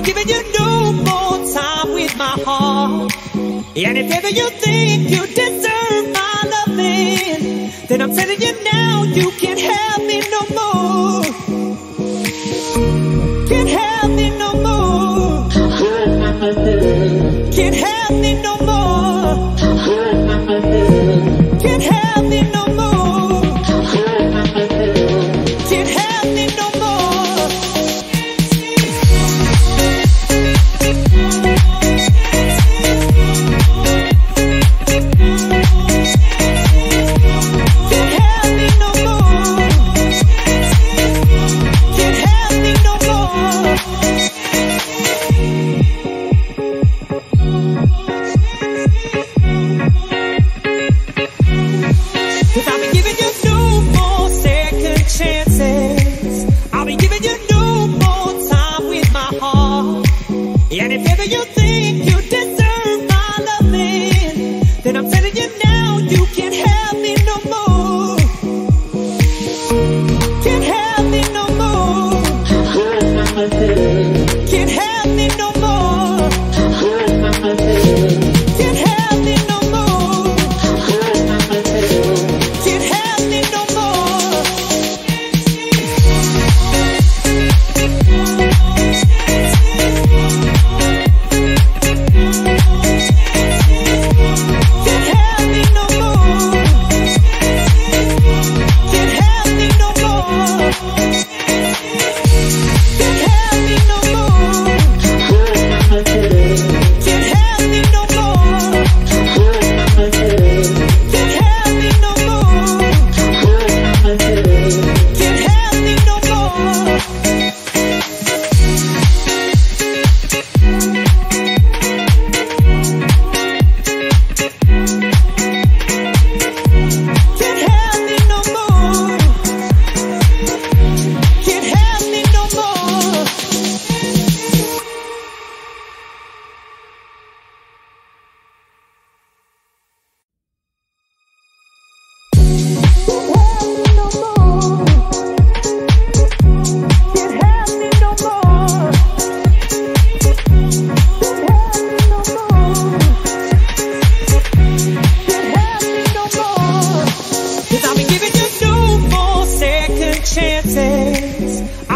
ain't giving you no more time with my heart. And if ever you think you deserve my loving, then I'm telling you now you can't have me no more. Can't have me no more. Can't have me no more.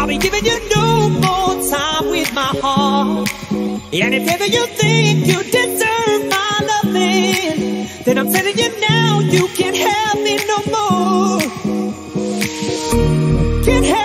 I'll be giving you no more time with my heart. And if ever you think you deserve my loving, then I'm telling you now you can't have me no more. Can't have